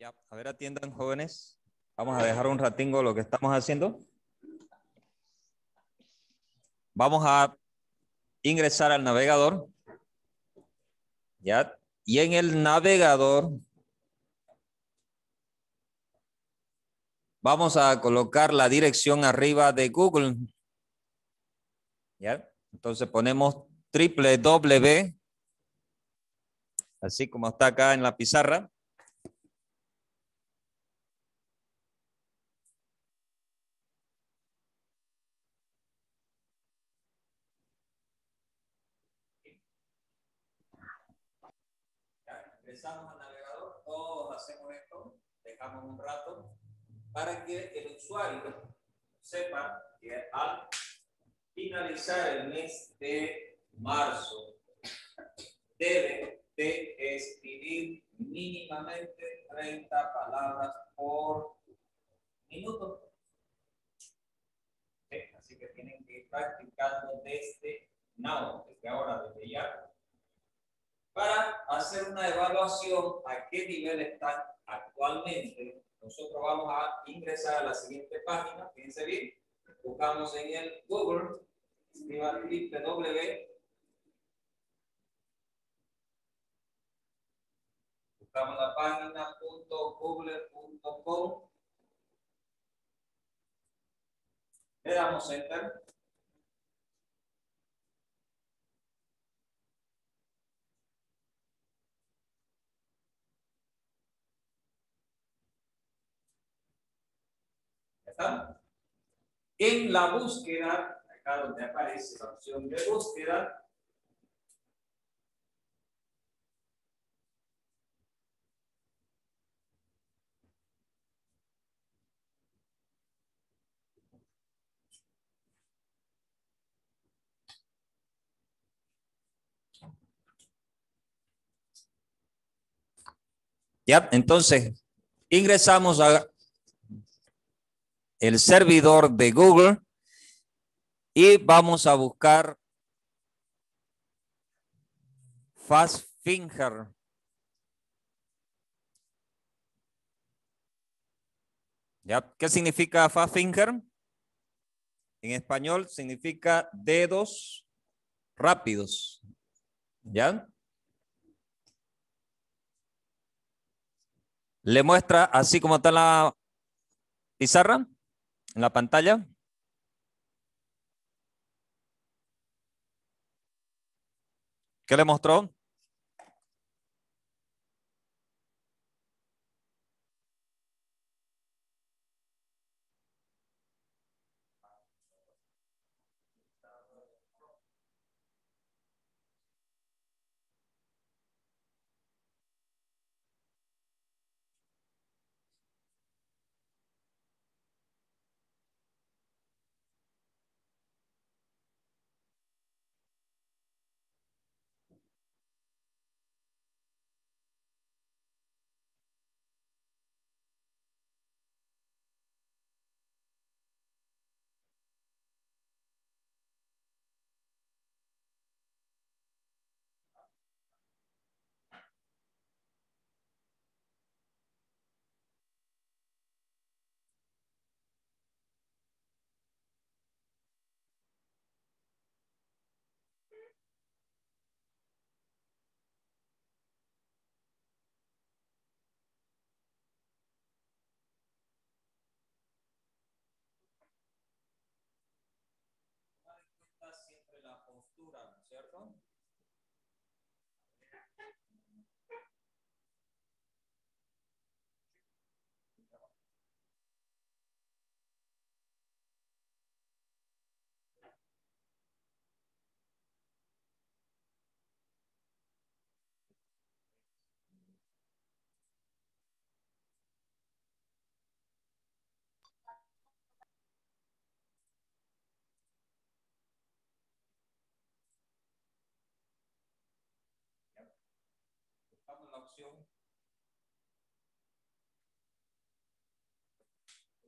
Ya, a ver, atiendan jóvenes. Vamos a dejar un ratingo lo que estamos haciendo. Vamos a ingresar al navegador. Ya, y en el navegador vamos a colocar la dirección arriba de Google. ¿Ya? Entonces ponemos www, así como está acá en la pizarra. Ingresamos al navegador, todos hacemos esto, un rato para que el usuario sepa que al finalizar el mes de marzo debe de escribir mínimamente 30 palabras por minuto. Así que tienen que ir practicando desde now, desde ahora, desde ya, para hacer una evaluación a qué nivel están actualmente nosotros vamos a ingresar a la siguiente página. Fíjense bien. Buscamos en el Google. Escriba www. Buscamos la página .google.com. Le damos Enter. En la búsqueda, acá donde aparece la opción de búsqueda, Ya, entonces ingresamos a el servidor de Google y vamos a buscar Fast Finger. ¿Ya? ¿Qué significa Fast Finger? En español significa dedos rápidos. ¿Ya? Le muestra así como está la pizarra en la pantalla. ¿Qué le mostró?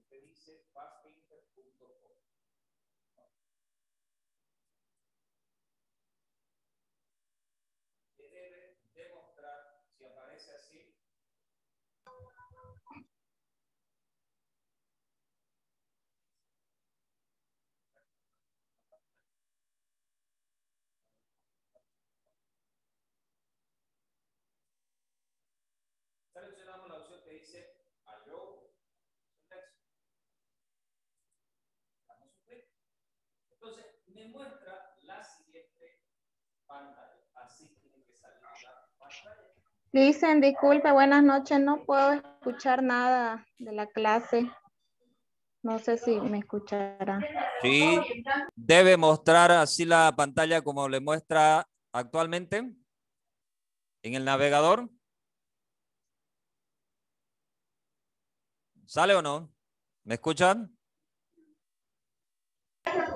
Que dice fastfinger.com. dice Ayo. Entonces, me muestra la siguiente pantalla. Así tiene que salir la pantalla. Dicen, disculpe, buenas noches, no puedo escuchar nada de la clase. No sé si me escuchará. Sí, debe mostrar así la pantalla como le muestra actualmente en el navegador. ¿Sale o no? ¿Me escuchan?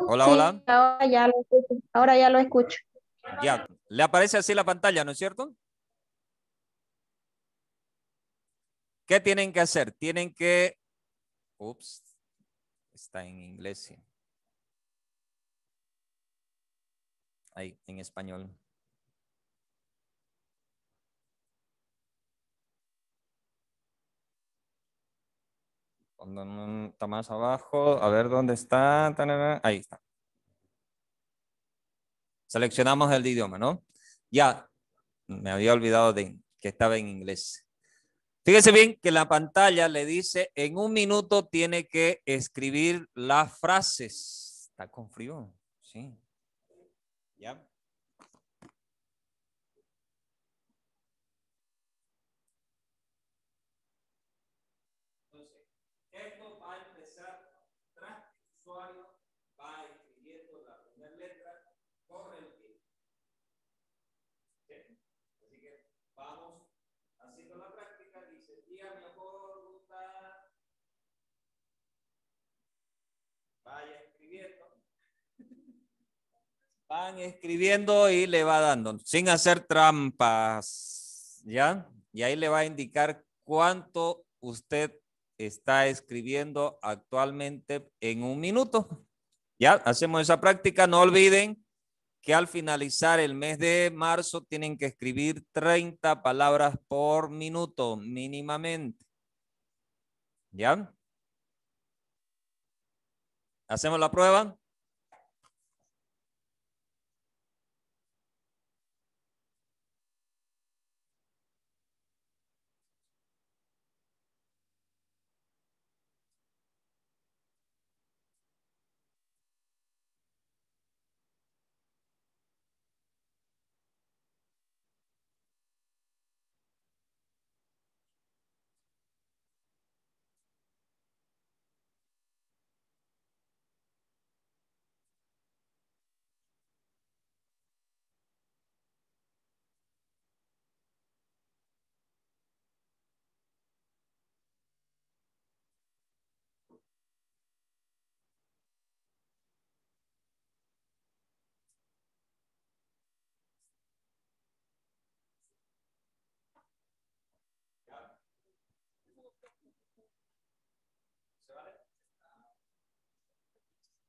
Hola, Sí, hola. Ahora ya lo escucho. Ahora ya lo escucho. Ya, le aparece así la pantalla, ¿no es cierto? ¿Qué tienen que hacer? Tienen que... Ups, está en inglés. sí. Ahí, en español. Está más abajo, a ver dónde está. Ahí está. Seleccionamos el idioma, ¿no? Ya, me había olvidado de que estaba en inglés. Fíjese bien que la pantalla le dice, en un minuto tiene que escribir las frases. Está con frío, sí. ¿Ya? Entonces, esto va a empezar tras que el usuario va escribiendo la primera letra, corre el tiempo. ¿Sí? Así que vamos haciendo la práctica. Dice, tía, mi amor, gusta. Vaya escribiendo. Van escribiendo y le va dando, sin hacer trampas, ¿ya? Y ahí le va a indicar cuánto usted está escribiendo actualmente en un minuto. Ya, hacemos esa práctica. No olviden que al finalizar el mes de marzo tienen que escribir 30 palabras por minuto mínimamente. ¿Ya? ¿Hacemos la prueba?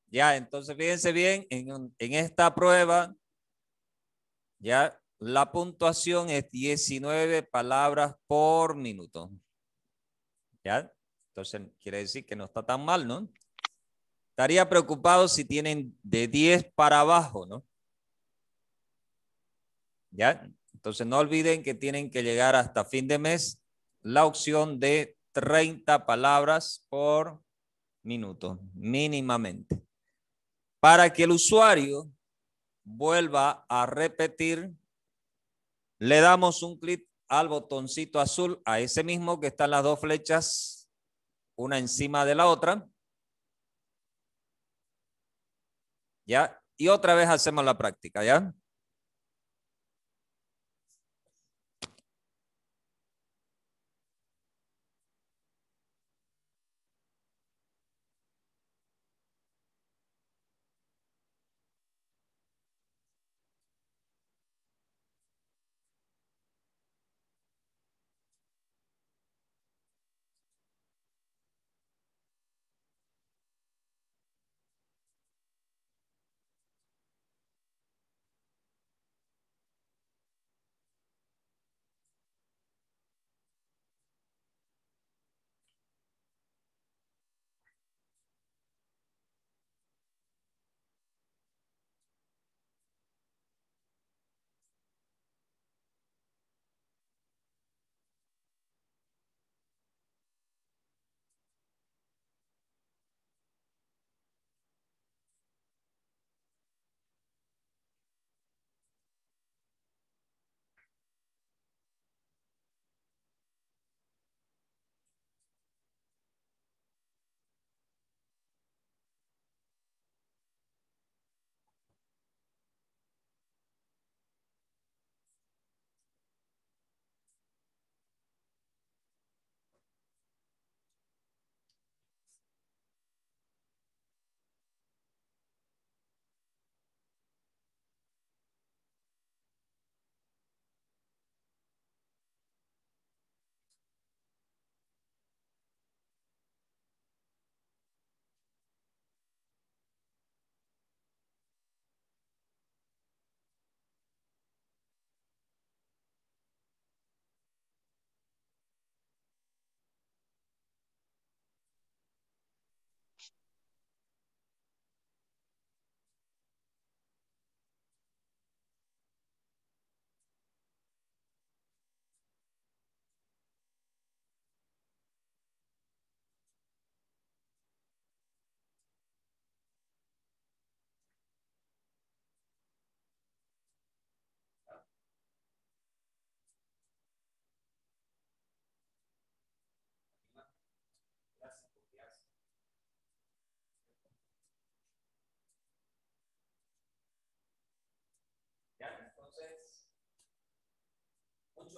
Ya, entonces fíjense bien, en, esta prueba, ya la puntuación es 19 palabras por minuto. Ya, entonces quiere decir que no está tan mal, ¿no? Estaría preocupado si tienen de 10 para abajo, ¿no? Ya, entonces no olviden que tienen que llegar hasta fin de mes la opción de 30 palabras por minuto, mínimamente para que el usuario vuelva a repetir, le damos un clic al botoncito azul, a ese mismo que están las dos flechas, una encima de la otra. ¿Ya? Y otra vez hacemos la práctica, ¿ya?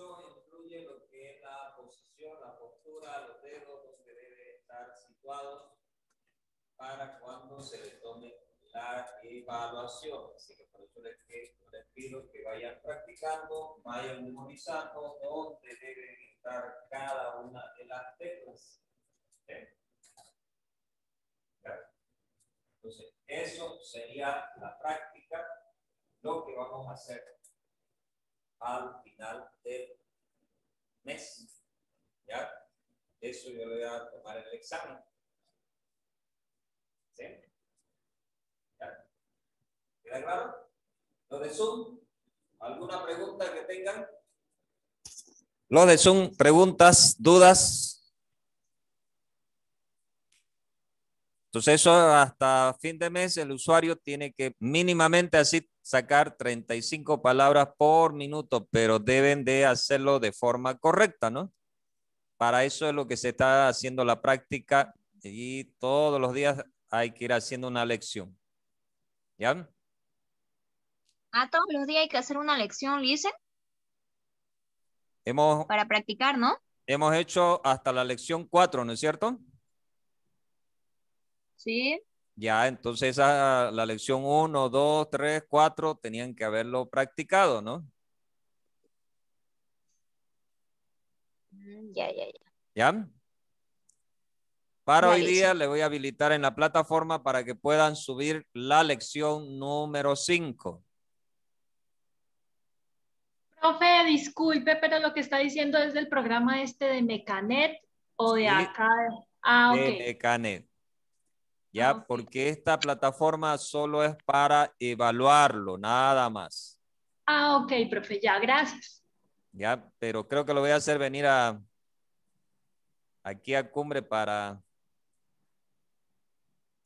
mucho influye lo que es la posición, la postura, los dedos, donde debe estar situado para cuando se le tome la evaluación. Así que por eso les, les pido que vayan practicando, vayan memorizando dónde deben estar cada una de las teclas. Entonces, eso sería la práctica, lo que vamos a hacer al final del mes. ¿Ya? Eso yo le voy a tomar el examen. ¿Sí? ¿Ya? ¿Queda claro? ¿Lo de Zoom? ¿Alguna pregunta que tengan? Lo de Zoom, preguntas, dudas. Entonces eso hasta fin de mes el usuario tiene que mínimamente así sacar 35 palabras por minuto, pero deben de hacerlo de forma correcta, ¿no? Para eso es lo que se está haciendo la práctica y todos los días hay que ir haciendo una lección. ¿Ya? Ah, todos los días hay que hacer una lección, Lice. Hemos, Para practicar, ¿no? hemos hecho hasta la lección 4, ¿no es cierto? Sí. Ya, entonces esa, la lección 1, 2, 3, 4 tenían que haberlo practicado, ¿no? Mm, Ya, ya, ya. ¿Ya? Para hoy día le voy a habilitar en la plataforma para que puedan subir la lección número 5. Profe, disculpe, pero lo que está diciendo es del programa este de Mecanet o de Sí. acá. Ah, de ok. Mecanet. Ya, Ah, porque esta plataforma solo es para evaluarlo, nada más. Ah, ok, profe, ya, gracias. Ya, pero creo que lo voy a hacer venir a aquí a Cumbre para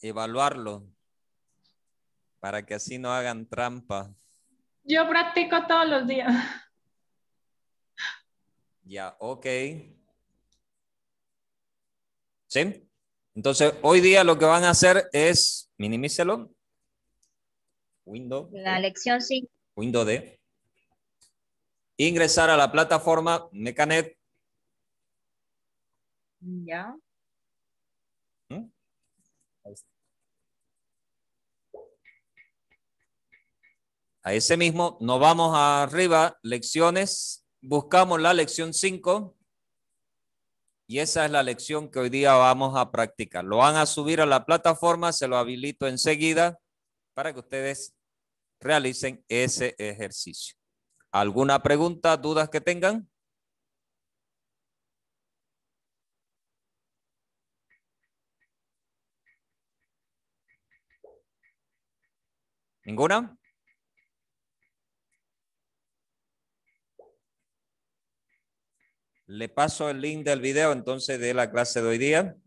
evaluarlo, para que así no hagan trampa. Yo practico todos los días. Ya, ok. ¿Sí? Entonces, hoy día lo que van a hacer es, minimícelo. Window. La lección sí. Windows D. Ingresar a la plataforma Mecanet. Ya. ¿Mm? Ahí está. A ese mismo, nos vamos arriba, lecciones, buscamos la lección 5 y esa es la lección que hoy día vamos a practicar. Lo van a subir a la plataforma, se lo habilito enseguida para que ustedes realicen ese ejercicio. ¿Alguna pregunta, dudas que tengan? ¿Ninguna? Le paso el link del video entonces de la clase de hoy día.